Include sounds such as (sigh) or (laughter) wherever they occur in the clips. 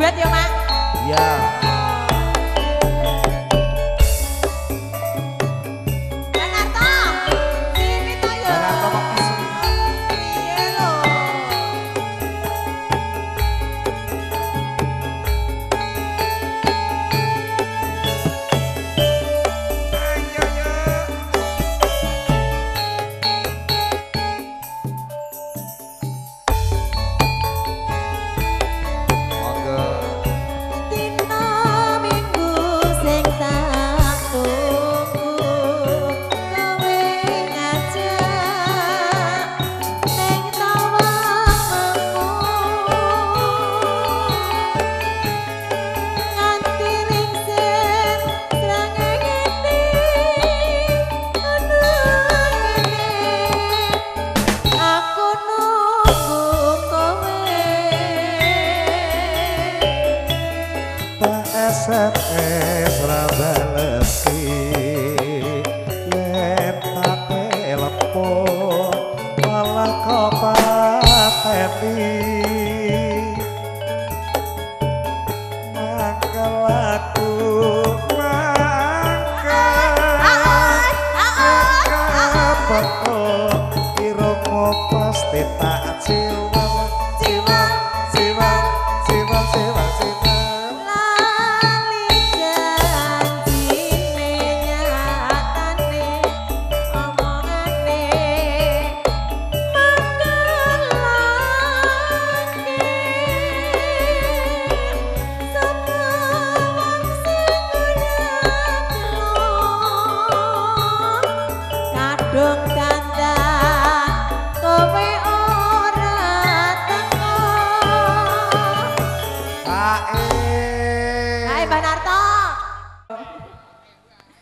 duet ya mak iya yeah.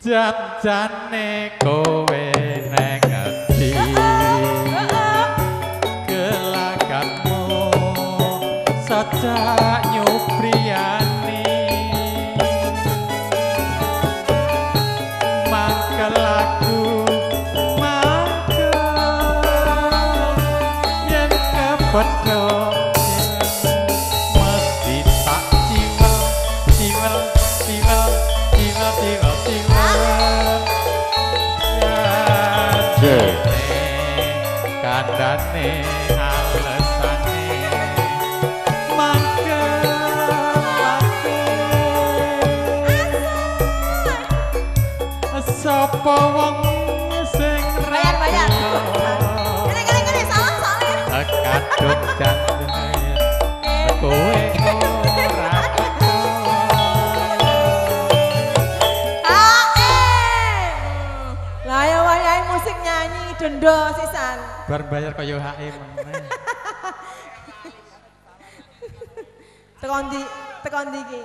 jan-jane kowe nengati gelakanmu sajak nyupriyan sapa wong sing bayar bayar kene kene kene salah salah kadung jantung kowe ora Lah musik nyanyi dendo Bar bayar kaya hae meneh. (laughs) Teko ndi? Teko ndi iki.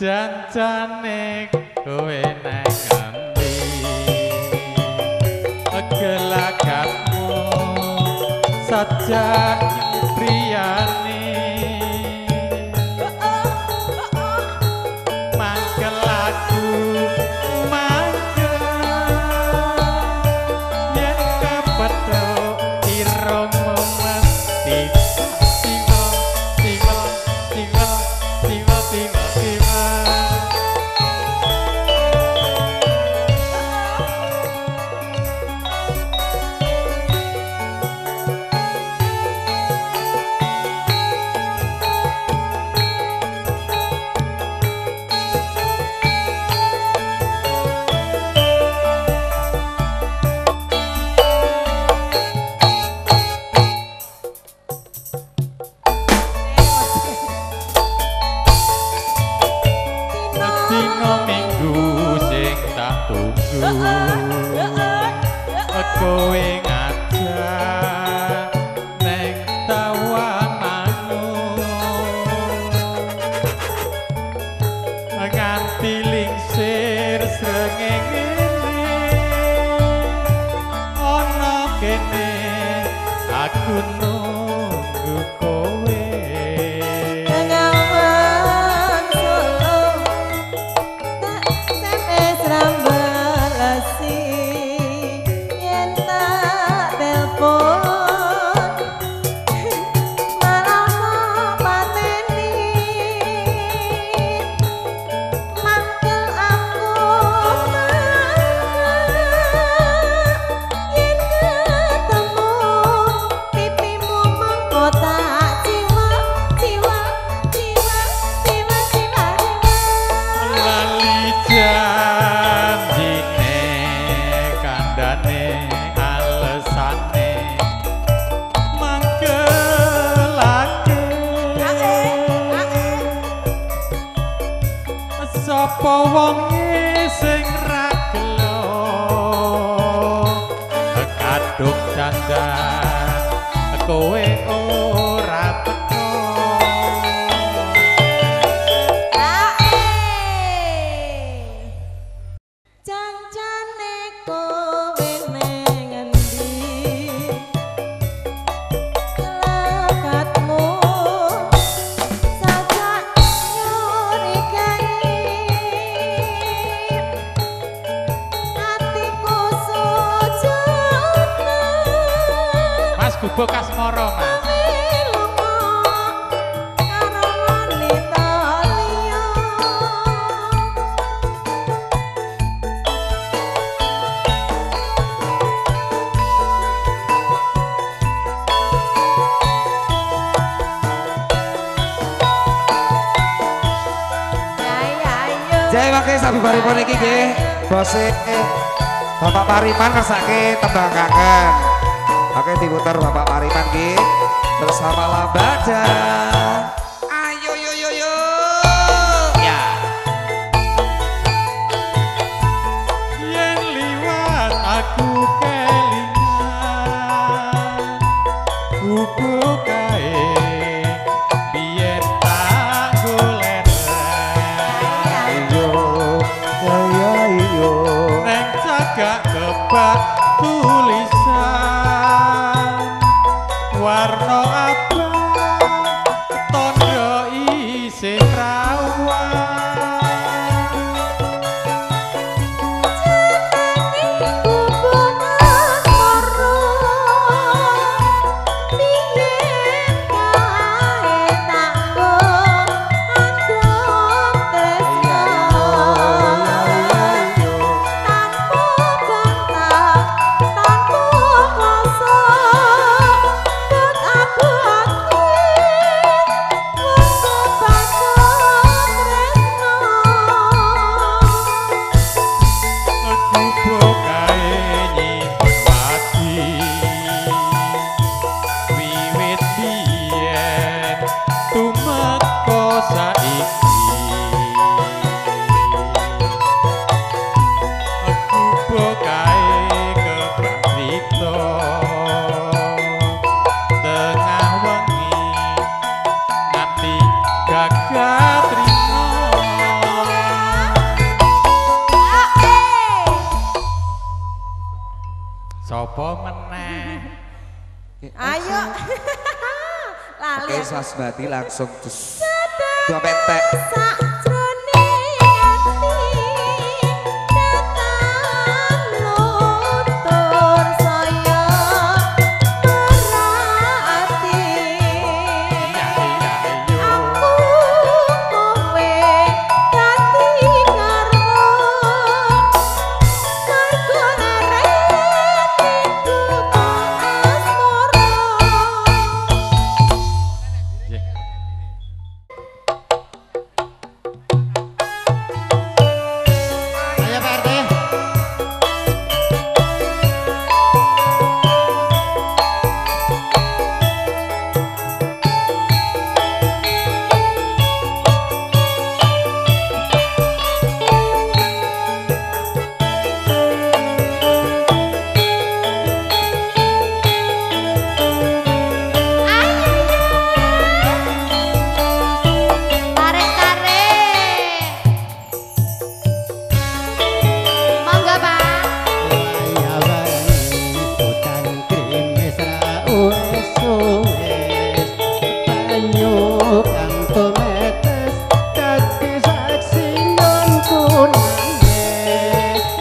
Janjane kowe nang ngendi? Tegelakanmu sajak sapa wonge sing ra gelo kekaduk dadah kowe. bubaripun iki nggih bose Bapak Pariman kersake tembang kangen. Oke diputar Bapak Pariman nggih bersama Lambadan. Ayo. (laughs) Lali. Oke, Sasbati langsung dus. Dua pentek.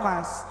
mais.